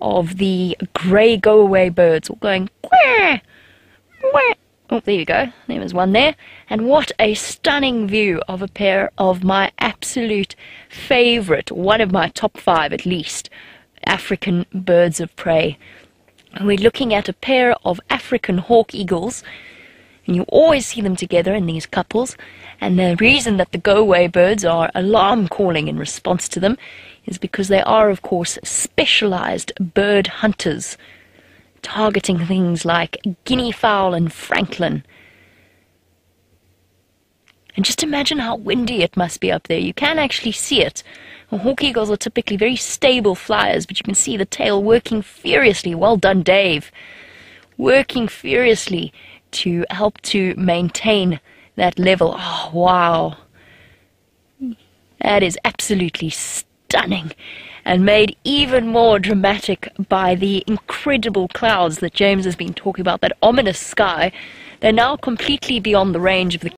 of the grey go-away birds all going quack, quack. Oh, there you go. There was one there. And what a stunning view of a pair of my absolute favourite, one of my top five at least, African birds of prey. We're looking at a pair of African hawk eagles. And you always see them together in these couples. And the reason that the go-away birds are alarm calling in response to them is because they are, of course, specialized bird hunters, targeting things like guinea fowl and francolin. And just imagine how windy it must be up there. You can actually see it. Hawk eagles are typically very stable flyers, but you can see the tail working furiously. Well done, Dave. Working furiously to help to maintain that level. Oh, wow. That is absolutely stunning and made even more dramatic by the incredible clouds that James has been talking about, that ominous sky. They're now completely beyond the range of the